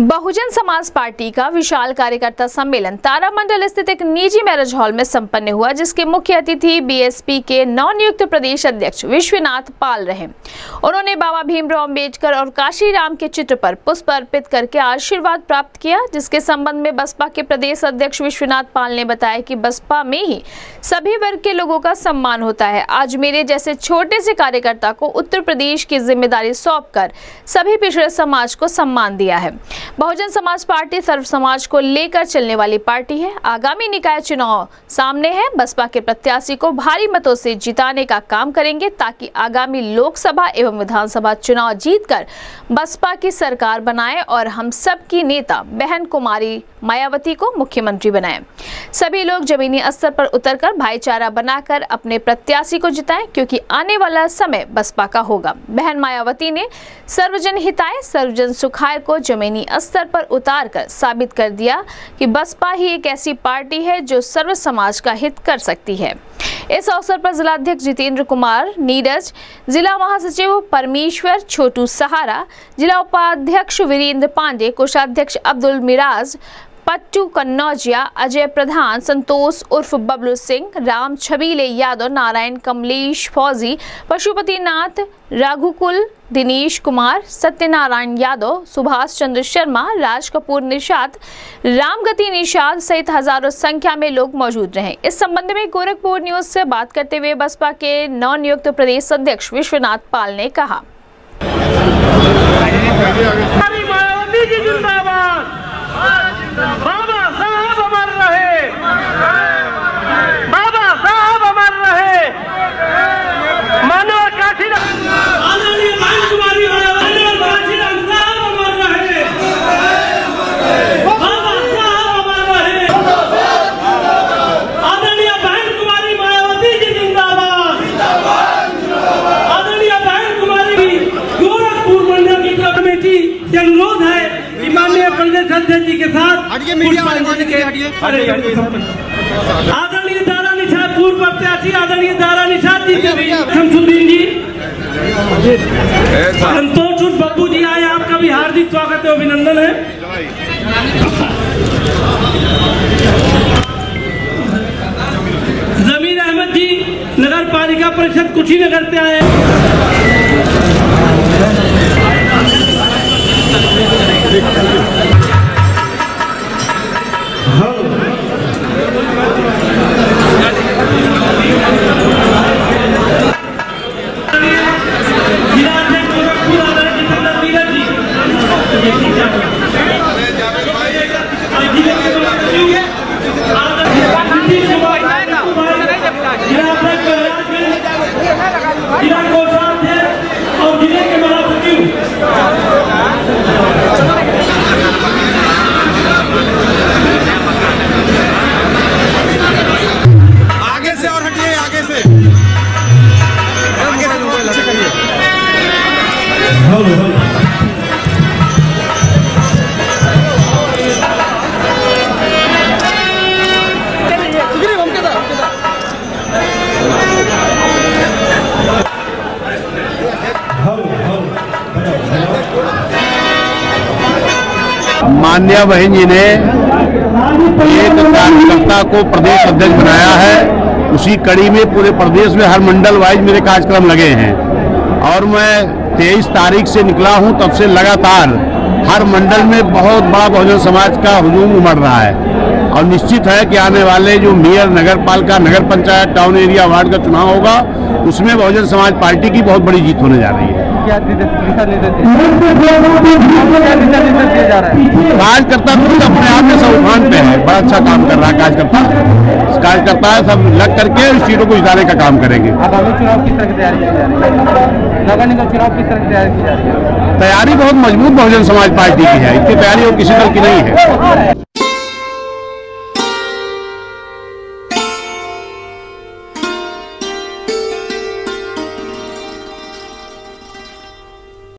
Bahujan Samaj party का विशाल कार्यकर्ता सम्मेलन तारामंडल स्थित एक निजी मैरिज हॉल में संपन्न हुआ, जिसके मुख्य अतिथि बीएसपी के नवनियुक्त प्रदेश अध्यक्ष विश्वनाथ पाल रहे। उन्होंने बाबा भीमराव अंबेडकर और काशी राम के चित्र पर पुष्प अर्पित करके आशीर्वाद प्राप्त किया, जिसके संबंध में बसपा के प्रदेश अध्यक्ष विश्वनाथ पाल ने बताया की बसपा में ही सभी वर्ग के लोगों का सम्मान होता है। आज मेरे जैसे छोटे से कार्यकर्ता को उत्तर प्रदेश की ज़िम्मेदारी सौंपकर सभी पिछड़े समाज को सम्मान दिया है। बहुजन समाज पार्टी सर्व समाज को लेकर चलने वाली पार्टी है। आगामी निकाय चुनाव सामने है। बसपा के प्रत्याशी को भारी मतों से जिताने का काम करेंगे ताकि आगामी लोकसभा एवं विधानसभा चुनाव जीतकर बसपा की सरकार बनाए और हम सब की नेता बहन कुमारी मायावती को मुख्यमंत्री बनाए। सभी लोग जमीनी स्तर पर उतरकर भाईचारा बनाकर अपने प्रत्याशी को जिताएँ, क्योंकि आने वाला समय बसपा का होगा। बहन मायावती ने सर्वजन हिताय सर्वजन सुखाय को जमीनी स्तर पर उतार कर साबित कर दिया कि बसपा ही एक ऐसी पार्टी है जो सर्व समाज का हित कर सकती है। इस अवसर पर जिलाध्यक्ष जितेंद्र कुमार, नीरज, जिला महासचिव परमेश्वर, छोटू सहारा, जिला उपाध्यक्ष वीरेंद्र पांडे, कोषाध्यक्ष अब्दुल मिराज पट्टू कन्नौजिया, अजय प्रधान, संतोष उर्फ़ बबलू सिंह, राम छबीले यादव, नारायण कमलेश फौजी पशुपति नाथ राघुकुल, दिनेश कुमार, सत्यनारायण यादव, सुभाष चंद्र शर्मा, राज कपूर निषाद, रामगति निषाद सहित हज़ारों संख्या में लोग मौजूद रहे। इस संबंध में गोरखपुर न्यूज़ से बात करते हुए बसपा के नवनियुक्त प्रदेश अध्यक्ष विश्वनाथ पाल ने कहा हमारी मायावती जी जिंदाबाद बाबा साहब अमर रहे बाबा साहब अमर रहे मानव काशी आदरणीय बहन कुमारी मायावती और काशीराम साहब अमर रहे बाबा साहब अमर रहे आदरणीय बहन कुमारी मायावती जी जिंदाबाद आदरणीय बहन कुमारी गोरखपुर मंडल की कमेटी से अनुरोध है कि माननीय प्रदेश अध्यक्ष जी के साथ के- आदरणीय दारा निषाद पूर्व प्रत्याशी आदरणीय दारा निषाद जी भी शमसुद्दीन जी। संतोष बब्बू जी आए आपका भी हार्दिक स्वागत है अभिनंदन है। जमीर अहमद जी नगर पालिका परिषद कुशीनगर से आए जिला मान्या बहन जी ने एक कार्यकर्ता को प्रदेश अध्यक्ष बनाया है, उसी कड़ी में पूरे प्रदेश में हर मंडल वाइज मेरे कार्यक्रम लगे हैं। और मैं तेईस तारीख से निकला हूँ, तब से लगातार हर मंडल में बहुत बड़ा बहुजन समाज का हुजूम उमड़ रहा है। और निश्चित है कि आने वाले जो मेयर नगर पालिका नगर पंचायत टाउन एरिया वार्ड का चुनाव होगा उसमें बहुजन समाज पार्टी की बहुत बड़ी जीत होने जा रही है। है? कार्यकर्ता खुद अपने आप में सब उठान पे है बड़ा अच्छा काम कर रहा है कार्यकर्ता। कार्यकर्ता है सब लग करके सीटों को जिताने का काम करेंगे। आगामी चुनाव किस तरह की तैयारी की जा रही है? चुनाव किस तरह की तैयारी की जा रही है? तैयारी बहुत मज़बूत बहुजन समाज पार्टी की है। इतनी तैयारी और किसी दल की नहीं है।